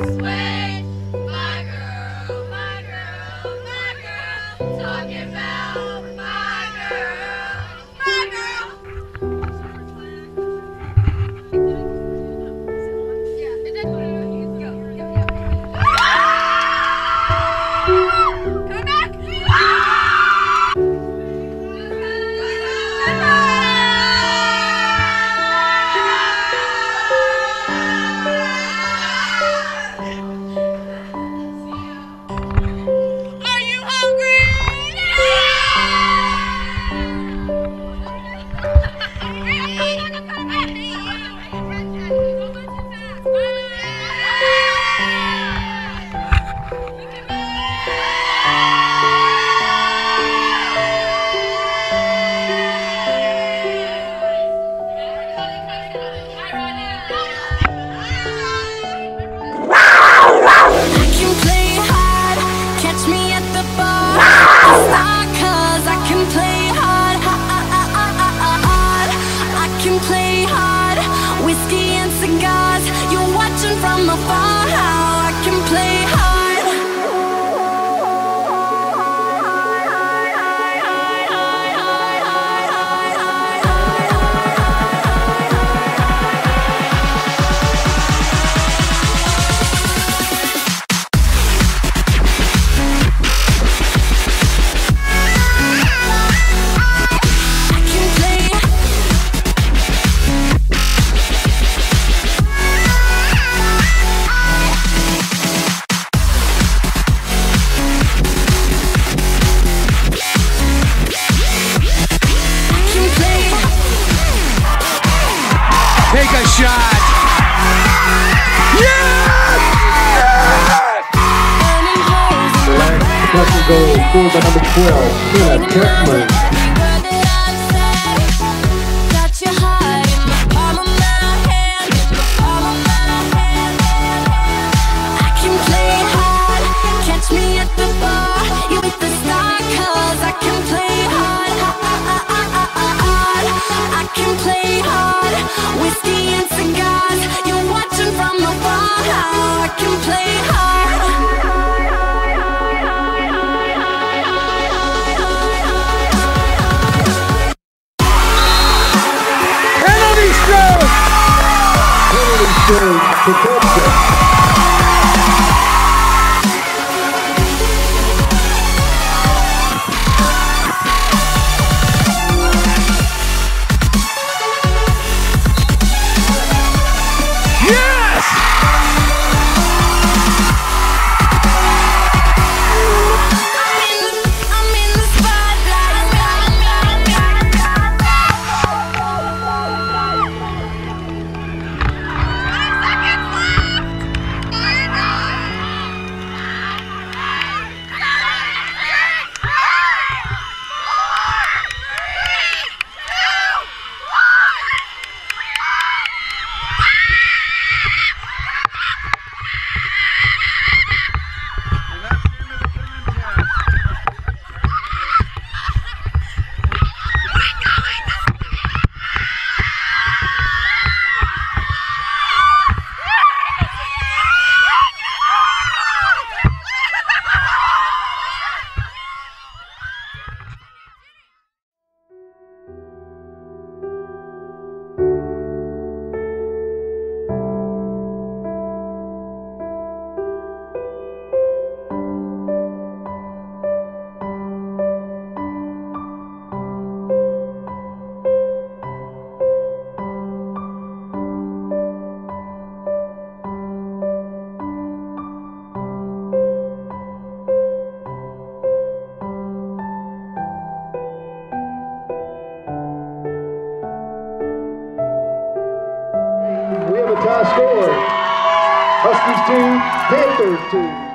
Swear. my father goal scored by number 12, Hannah Kirkman. score. Huskies Panthers 2.